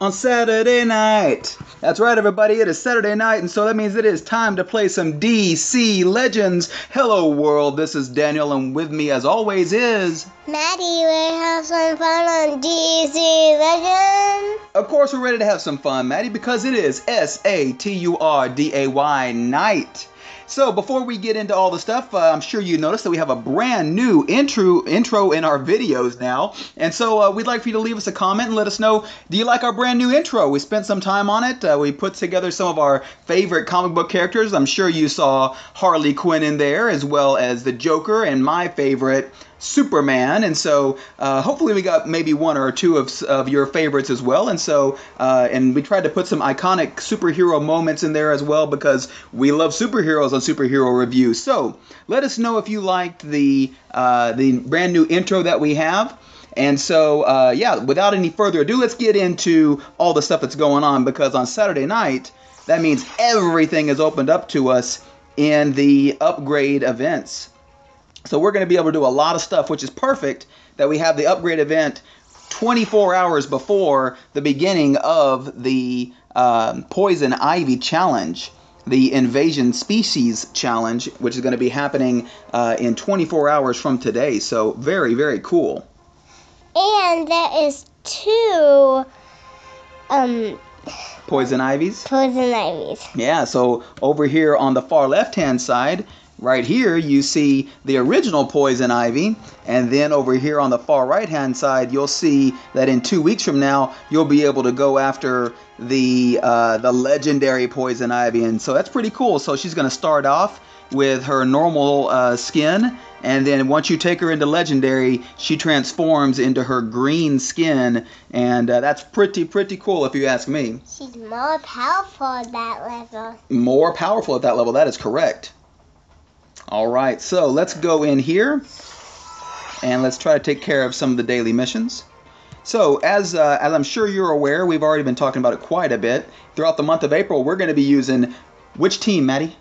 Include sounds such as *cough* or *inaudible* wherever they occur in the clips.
on Saturday night. That's right, everybody. It is Saturday night, and so that means it is time to play some DC Legends. Hello, world. This is Daniel, and with me, as always, is. Maddi, we have some fun on DC Legends. Of course, we're ready to have some fun, Maddi, because it is S A T U R D A Y night. So before we get into all the stuff, uh, I'm sure you noticed that we have a brand new intro intro in our videos now, and so uh, we'd like for you to leave us a comment and let us know. Do you like our brand new intro? We spent some time on it. Uh, we put together some of our favorite comic book characters. I'm sure you saw Harley Quinn in there, as well as the Joker and my favorite. Superman, and so uh, hopefully we got maybe one or two of, of your favorites as well. And so, uh, and we tried to put some iconic superhero moments in there as well because we love superheroes on superhero reviews. So let us know if you liked the uh, the brand new intro that we have. And so, uh, yeah, without any further ado, let's get into all the stuff that's going on because on Saturday night, that means everything is opened up to us in the upgrade events. So we're going to be able to do a lot of stuff, which is perfect that we have the upgrade event 24 hours before the beginning of the um, Poison Ivy Challenge, the Invasion Species Challenge, which is going to be happening uh, in 24 hours from today. So very, very cool. And there is two um Poison Ivies. poison ivies. Yeah, so over here on the far left hand side, right here, you see the original poison ivy. And then over here on the far right hand side, you'll see that in two weeks from now, you'll be able to go after the uh, the legendary poison ivy. And so that's pretty cool. So she's going to start off with her normal uh, skin. And then once you take her into legendary, she transforms into her green skin. And uh, that's pretty, pretty cool if you ask me She's more powerful at that level. more powerful at that level. That is correct. All right, so let's go in here and let's try to take care of some of the daily missions. So, as uh, as I'm sure you're aware, we've already been talking about it quite a bit. Throughout the month of April, we're going to be using which team, Maddi?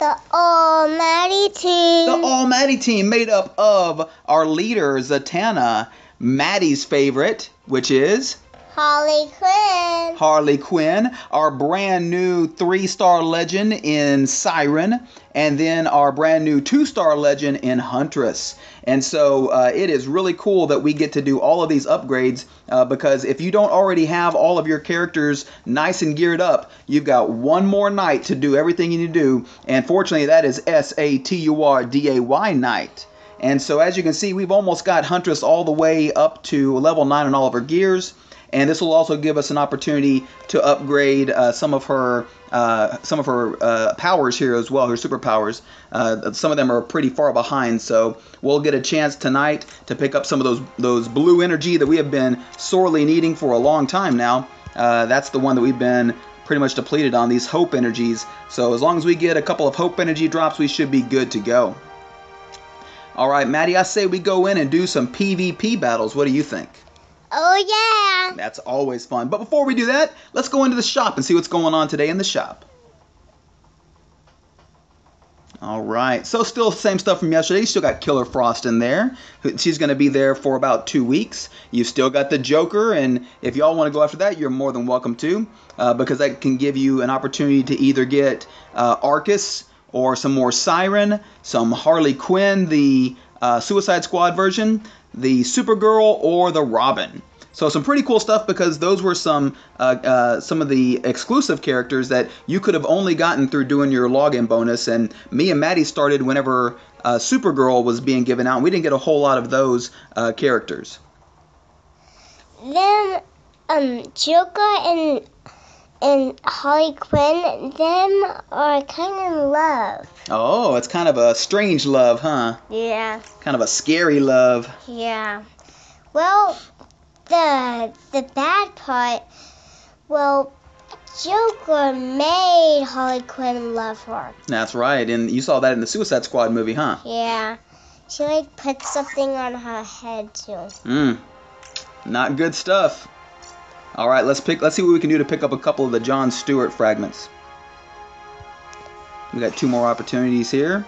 The Almighty team. The All Maddi team, made up of our leader Zatanna, Maddi's favorite, which is Harley Quinn. Harley Quinn, our brand new three star legend in Siren, and then our brand new two star legend in Huntress. And so uh, it is really cool that we get to do all of these upgrades uh, because if you don't already have all of your characters nice and geared up, you've got one more night to do everything you need to do. And fortunately, that is S A T U R D A Y night. And so as you can see, we've almost got Huntress all the way up to level 9 on all of her gears and this will also give us an opportunity to upgrade uh, some of her uh, some of her uh, powers here as well, her superpowers. Uh, some of them are pretty far behind, so we'll get a chance tonight to pick up some of those those blue energy that we have been sorely needing for a long time now. Uh, that's the one that we've been pretty much depleted on these hope energies. So as long as we get a couple of hope energy drops, we should be good to go. All right, Maddi, I say we go in and do some PvP battles. What do you think? Oh yeah. That's always fun. But before we do that, let's go into the shop and see what's going on today in the shop. All right. So still same stuff from yesterday. You still got Killer Frost in there. She's going to be there for about two weeks. You've still got the Joker, and if y'all want to go after that, you're more than welcome to, uh, because that can give you an opportunity to either get uh, Arcus or some more Siren, some Harley Quinn, the uh, Suicide Squad version, the Supergirl, or the Robin. So some pretty cool stuff because those were some uh, uh, some of the exclusive characters that you could have only gotten through doing your login bonus. And me and Maddie started whenever uh, Supergirl was being given out. And we didn't get a whole lot of those uh, characters. Then um Joker and and Harley Quinn, them are kind of in love. Oh, it's kind of a strange love, huh? Yeah. Kind of a scary love. Yeah. Well, the the bad part, well, Joker made Harley Quinn love her. That's right. And you saw that in the Suicide Squad movie, huh? Yeah. She like put something on her head too. Mm. Not good stuff. All right, let's pick. Let's see what we can do to pick up a couple of the John Stewart fragments. We got two more opportunities here.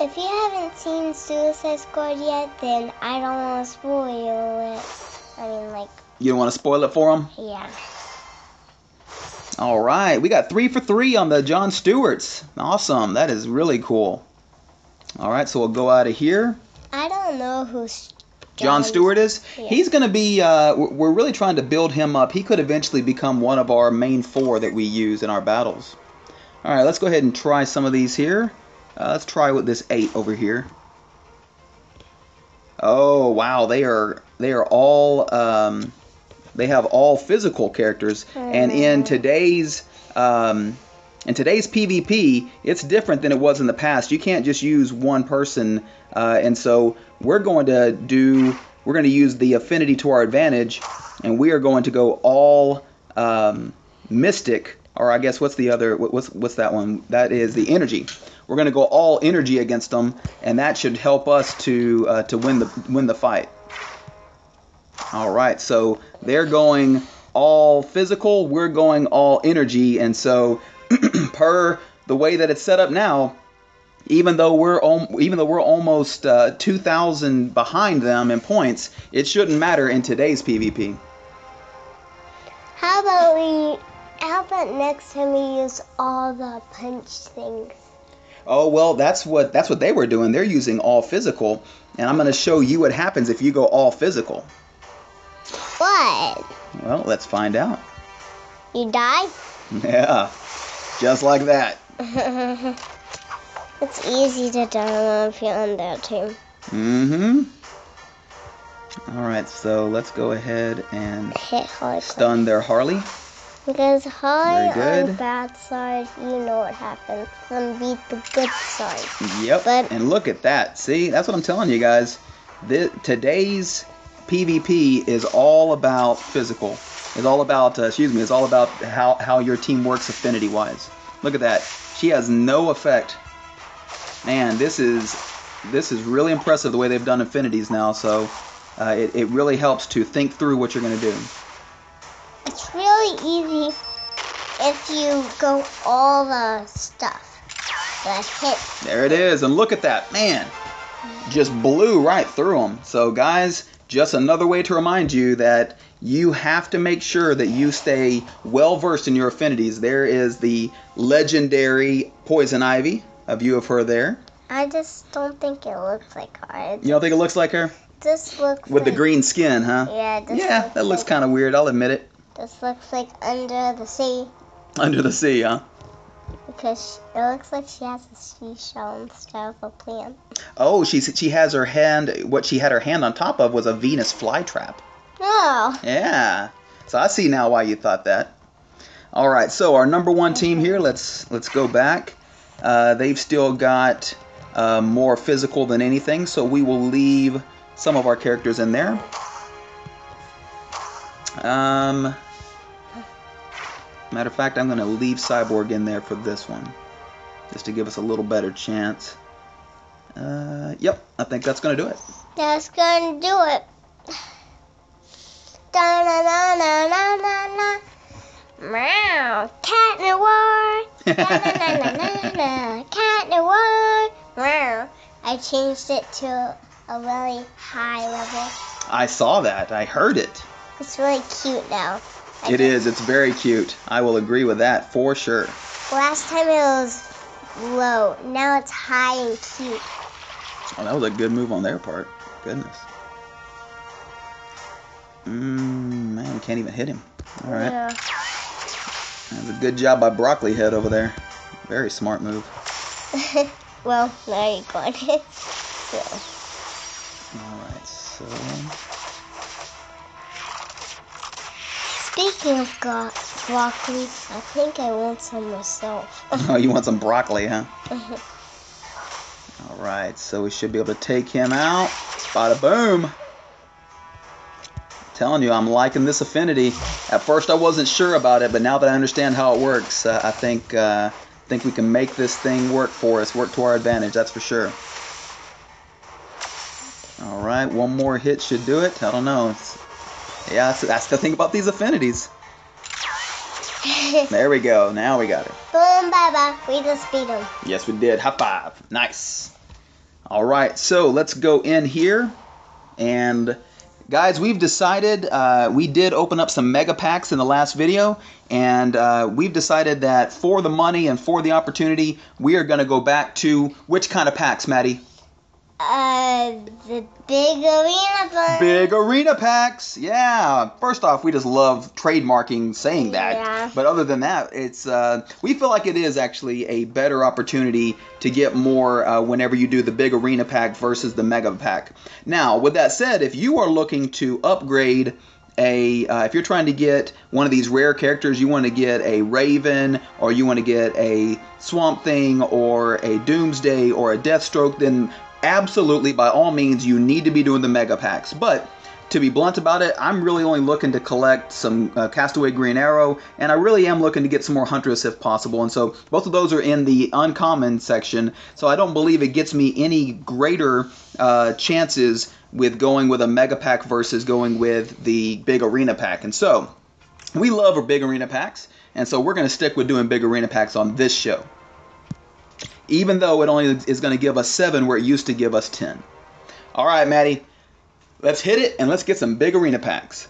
If you haven't seen Suicide Squad yet, then I don't want to spoil it. I mean, like, You don't want to spoil it for them? yeah. All right, we got three for three on the John Stewarts. Awesome, that is really cool. All right, so we'll go out of here. I don't know who's John Stewart is. Yeah. He's going to be. Uh, we're really trying to build him up. He could eventually become one of our main four that we use in our battles. All right, let's go ahead and try some of these here. Uh, let's try with this eight over here. Oh wow, they are they are all um, they have all physical characters, and in today's um, in today's PvP, it's different than it was in the past. You can't just use one person, uh, and so we're going to do we're going to use the affinity to our advantage, and we are going to go all um, mystic, or I guess what's the other what's what's that one? That is the energy. We're going to go all energy against them, and that should help us to uh, to win the win the fight. All right, so they're going all physical, we're going all energy, and so *clears throat* per the way that it's set up now, even though we're even though we're almost uh, 2,000 behind them in points, it shouldn't matter in today's PvP. How about we? How about next time we use all the punch things? Oh well, that's what that's what they were doing. They're using all physical, and I'm going to show you what happens if you go all physical. What? Well, let's find out. You die? *laughs* Yeah, just like that. *laughs* it's easy to die if you're on that team. Mm-hmm. All right, so let's go ahead and stun their Harley. Because high on good. bad side, you know what happens. And beat the good side. Yep. But- and look at that. See, that's what I'm telling you guys. Thi- today's PvP is all about physical. It's all about, uh, excuse me, it's all about how, how your team works affinity wise. Look at that. She has no effect. Man, this is this is really impressive the way they've done affinities now. So uh, it, it really helps to think through what you're going to do. It's really easy if you go all the stuff. The hit. There it is, and look at that, man! Just blew right through them. So, guys, just another way to remind you that you have to make sure that you stay well versed in your affinities. There is the legendary Poison Ivy, a view of her there. I just don't think it looks like her. It You don't think it looks like her just looks with the green skin, huh? Yeah, Yeah, that looks like, kind of weird. I'll admit it. This looks like under the sea Under the sea, huh? because it looks like she has a seashell instead of a plant. Oh, she's she has her hand. What she had her hand on top of was a Venus flytrap. Oh, Yeah. So I see now why you thought that. All right. So our number one team here. Let's let's go back. Uh, they've still got uh, more physical than anything, so we will leave some of our characters in there. Um, matter of fact, I'm going to leave Cyborg in there for this one, just to give us a little better chance. Uh, yep, I think that's going to do it. that's gonna do it. Da na na na. Meow. Cat in the war. *laughs* Cat in the war. Meow. I changed it to a really high level. I saw that. I heard it. It's really cute now. I It think is. It's very cute. I will agree with that for sure. Last time it was low. Now it's high and cute. Oh, that was a good move on their part. Goodness. Mmm, man, can't even hit him. All right. Yeah. A good job by Broccoli Head over there. Very smart move. *laughs* well, now you got it. So, All right, so. speaking of broccoli, I think I want some myself. *laughs* Oh, you want some broccoli, huh? Uh-huh. All right, so we should be able to take him out. Bada boom. Telling you, I'm liking this affinity. At first, I wasn't sure about it, but now that I understand how it works, uh, I think uh, think we can make this thing work for us, work to our advantage. That's for sure. All right, one more hit should do it. I don't know. It's, yeah, that's, that's the thing about these affinities. *laughs* There we go. Now we got it. Boom, bye. We just beat him. Yes, we did. High five. Nice. All right, so let's go in here. And guys, we've decided, uh, we did open up some mega packs in the last video. And uh, we've decided that for the money and for the opportunity, we are going to go back to which kind of packs, Maddi? Uh, the big arena fun. Big arena packs. Yeah. First off, we just love trademarking saying that. Yeah. But other than that, it's uh, we feel like it is actually a better opportunity to get more uh, whenever you do the big arena pack versus the mega pack. Now, with that said, if you are looking to upgrade a uh, if you're trying to get one of these rare characters you want to get a raven or you want to get a swamp thing or a doomsday or a deathstroke then absolutely by all means you need to be doing the mega packs. But to be blunt about it i'm really only looking to collect some uh, castaway green arrow and i really am looking to get some more huntress if possible. And so both of those are in the uncommon section so i don't believe it gets me any greater uh, chances with going with a mega pack versus going with the big arena pack. And so we love our big arena packs and so we're going to stick with doing big arena packs on this show even though it only is going to give us seven where it used to give us 10. All right, Maddi, let's hit it and let's get some big arena packs.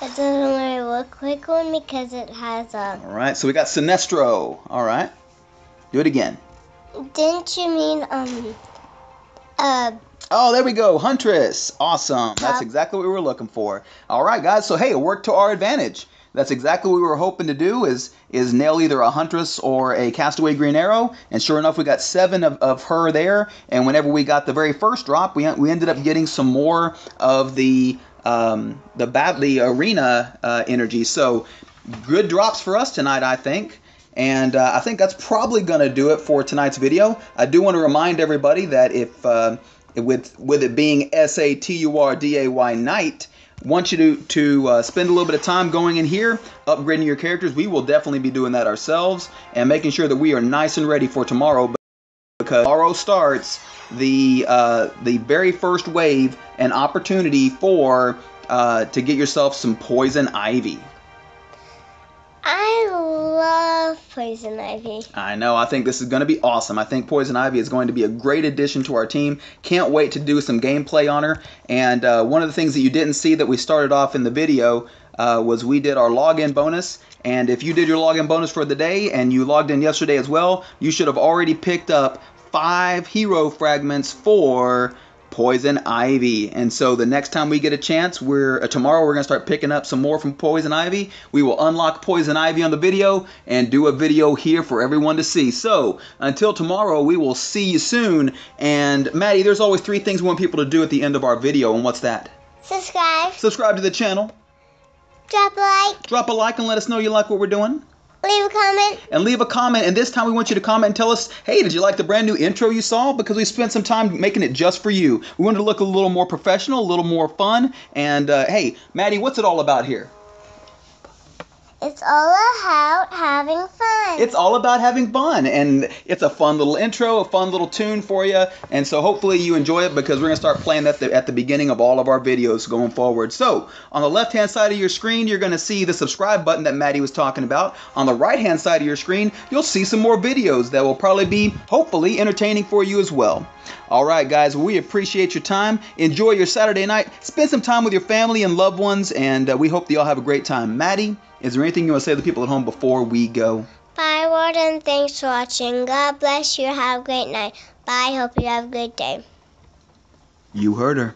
That doesn't really look like one because it has a. All right, so we got Sinestro. All right, do it again. Didn't you mean um? Uh, Oh, there we go, Huntress. Awesome. That's exactly what we were looking for. All right, guys. So hey, it worked to our advantage. That's exactly what we were hoping to do is is nail either a Huntress or a Castaway Green Arrow. And sure enough, we got seven of, of her there. And whenever we got the very first drop, we, we ended up getting some more of the um, the the arena uh, energy. So good drops for us tonight, I think. And uh, I think that's probably going to do it for tonight's video. I do want to remind everybody that if uh, with with it being S A T U R D A Y night, want you to to uh, spend a little bit of time going in here, upgrading your characters. We will definitely be doing that ourselves and making sure that we are nice and ready for tomorrow because tomorrow starts the uh, the very first wave and opportunity for uh, to get yourself some poison ivy. Love poison ivy. I know. I think this is going to be awesome. I think Poison Ivy is going to be a great addition to our team. Can't wait to do some gameplay on her. And uh, one of the things that you didn't see that we started off in the video uh, was we did our login bonus. And if you did your login bonus for the day and you logged in yesterday as well, you should have already picked up five hero fragments for Poison Ivy. And so the next time we get a chance, we're uh, tomorrow we're gonna start picking up some more from Poison Ivy. We will unlock Poison Ivy on the video and do a video here for everyone to see. So until tomorrow, we will see you soon. And Maddi, there's always three things we want people to do at the end of our video, and what's that? Subscribe, Subscribe to the channel, drop a like, drop a like, and let us know you like what we're doing. Leave a comment. and leave a comment. And this time we want you to comment and tell us, hey, did you like the brand new intro you saw? Because we spent some time making it just for you. We wanted to look a little more professional, a little more fun. And uh, hey, Maddi, what's it all about here? It's all about having fun. It's all about having fun, and it's a fun little intro, a fun little tune for you. And so hopefully you enjoy it because we're gonna start playing that at the beginning of all of our videos going forward. So on the left-hand side of your screen, you're gonna see the subscribe button that Maddi was talking about. On the right-hand side of your screen, you'll see some more videos that will probably be hopefully entertaining for you as well. All right, guys, we appreciate your time. Enjoy your Saturday night. Spend some time with your family and loved ones, and uh, we hope that y'all have a great time. Maddi, is there anything you want to say to the people at home before we go? Bye, Warden. Thanks for watching. God bless you. Have a great night. Bye. Hope you have a good day. You heard her.